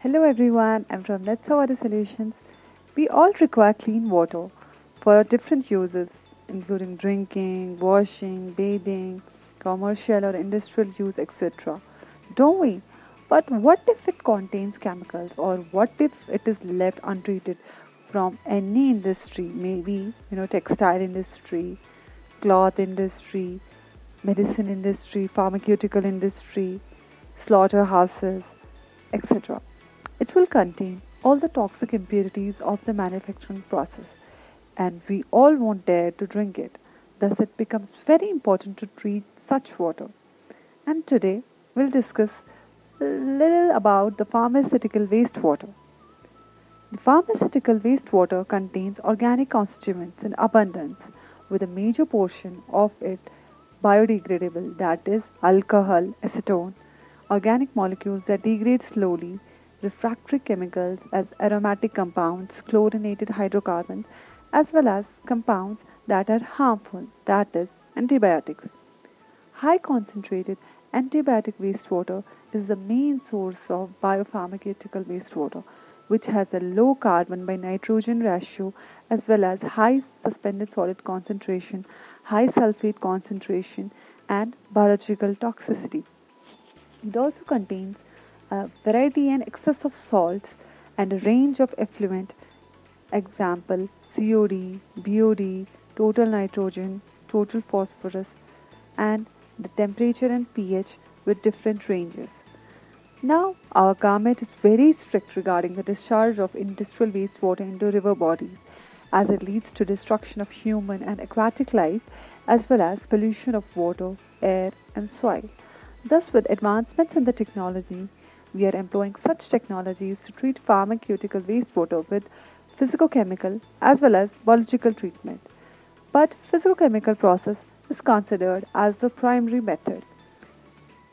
Hello everyone, I'm from Netsol Water Solutions. We all require clean water for different uses, including drinking, washing, bathing, commercial or industrial use, etc. Don't we? But what if it contains chemicals, or what if it is left untreated from any industry? Maybe you know, textile industry, cloth industry, medicine industry, pharmaceutical industry, slaughterhouses, etc. It will contain all the toxic impurities of the manufacturing process, and we all won't dare to drink it. Thus, it becomes very important to treat such water. And today, we'll discuss a little about the pharmaceutical wastewater. The pharmaceutical wastewater contains organic constituents in abundance, with a major portion of it biodegradable, that is, alcohol, acetone, organic molecules that degrade slowly, refractory chemicals as aromatic compounds, chlorinated hydrocarbons, as well as compounds that are harmful, that is, antibiotics. High concentrated antibiotic wastewater is the main source of biopharmaceutical wastewater, which has a low carbon by nitrogen ratio as well as high suspended solid concentration, high sulfate concentration, and biological toxicity. It also contains a variety and excess of salts and a range of effluent, example COD, BOD, total nitrogen, total phosphorus, and the temperature and pH with different ranges. Now, our government is very strict regarding the discharge of industrial wastewater into river bodies as it leads to destruction of human and aquatic life as well as pollution of water, air, and soil. Thus, with advancements in the technology, we are employing such technologies to treat pharmaceutical wastewater with physicochemical as well as biological treatment. But physicochemical process is considered as the primary method.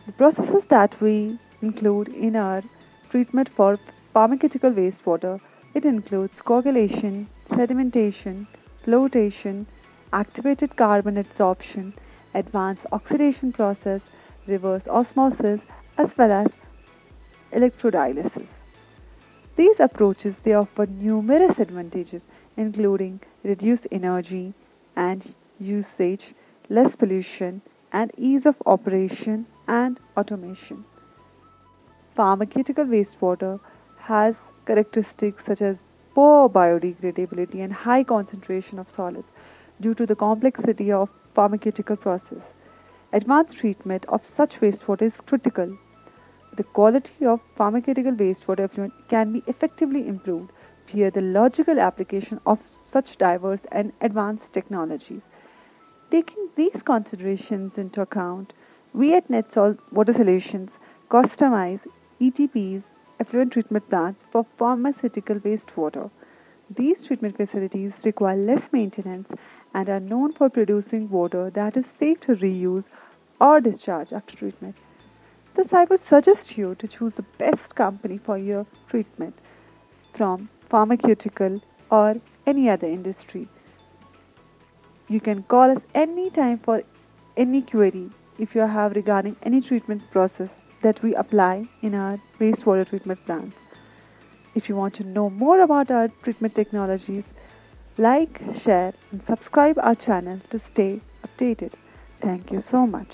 The processes that we include in our treatment for pharmaceutical wastewater it includes coagulation, sedimentation, flotation, activated carbon adsorption, advanced oxidation process, reverse osmosis, as well as electrodialysis. These approaches they offer numerous advantages including reduced energy and usage, less pollution, and ease of operation and automation. Pharmaceutical wastewater has characteristics such as poor biodegradability and high concentration of solids due to the complexity of pharmaceutical process. Advanced treatment of such wastewater is critical. The quality of pharmaceutical wastewater effluent can be effectively improved via the logical application of such diverse and advanced technologies. Taking these considerations into account, we at NetSol Water Solutions customize ETPs, effluent treatment plants for pharmaceutical wastewater. These treatment facilities require less maintenance and are known for producing water that is safe to reuse or discharge after treatment. Thus, I would suggest you to choose the best company for your treatment from pharmaceutical or any other industry. You can call us anytime for any query if you have regarding any treatment process that we apply in our wastewater treatment plants. If you want to know more about our treatment technologies, like, share, and subscribe our channel to stay updated. Thank you so much.